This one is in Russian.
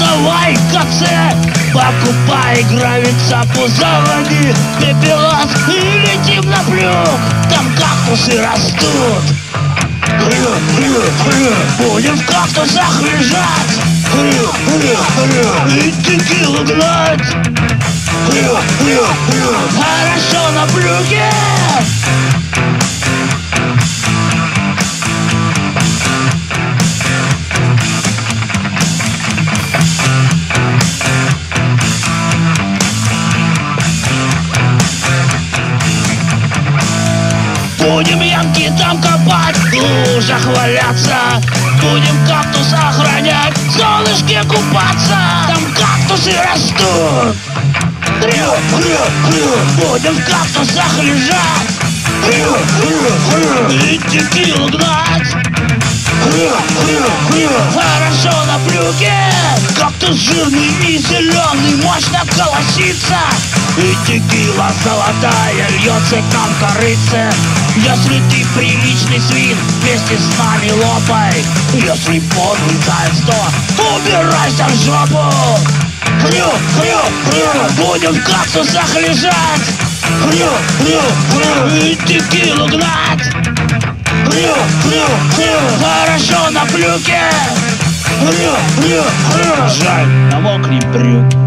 Доставай КЦ, покупай гравицапу, заводи пепелас и летим на плюк, там кактусы растут. Хрю, хрю, хрю, будем в кактусах лежать, и текилу гнать. Хорошо на плюке. Будем ямки там копать, в лужах валяться Будем кактус охранять, в солнышке купаться. Там кактусы растут. Хрю, хрю, хрю, будем в кактусах лежать Хрю, хрю, хрю, и текилу гнать. Хрю, хрю, хрю, хорошо на плюке Кактус жирный и зеленый мощно колосится. И текила золотая льется к нам корыце Если ты приличный свин, вместе с нами лопай. Если подлый заяц, то убирайся в жопу! Хрю, хрю, хрю, будем в кактусах лежать. Хрю, хрю, хрю, и текилу гнать. Хрю, хрю, хрю, хорошо на плюке. Хрю, хрю, хрю, жаль, намокли брюки